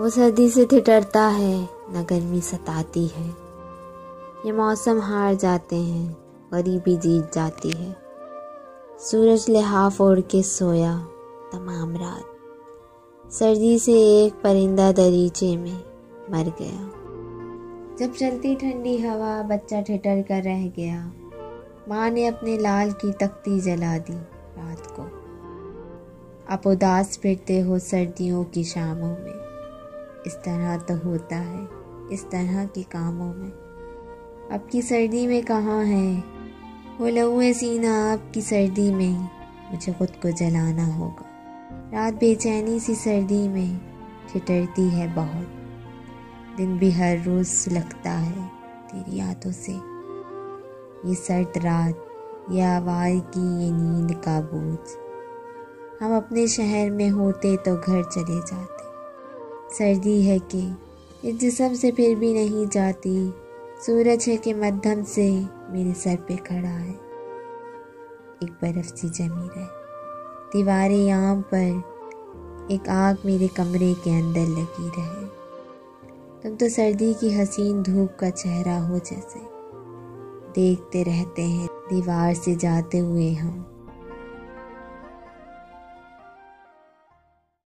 वो सर्दी से ठिठरता है, न गर्मी सताती है। ये मौसम हार जाते हैं, गरीबी जीत जाती है। सूरज लिहाफ ओढ़ के सोया तमाम रात। सर्दी से एक परिंदा दरीचे में मर गया। जब चलती ठंडी हवा, बच्चा ठिठर कर रह गया। माँ ने अपने लाल की तख्ती जला दी रात को। आप उदास फिरते हो सर्दियों की शामों में। इस तरह तो होता है, इस तरह के कामों में। अब की सर्दी में कहाँ है? वो लहुए सीना, अब की सर्दी में। मुझे खुद को जलाना होगा। रात बेचैनी सी सर्दी में, ठिठरती है बहुत। दिन भी हर रोज़ सुलगता है तेरी यादों से। ये सर्द रात, ये आवाज़ की ये नींद का बोझ। हम अपने शहर में होते तो घर चले जाते। सर्दी है कि इस जिसम से फिर भी नहीं जाती, सूरज है कि मध्यम से मेरे सर पे खड़ा है। एक बर्फ़ सी जमी रहे। दीवारें आम पर एक आग मेरे कमरे के अंदर लगी रहे। तुम तो सर्दी की हसीन धूप का चेहरा हो जैसे। देखते रहते हैं, दीवार से जाते हुए हम।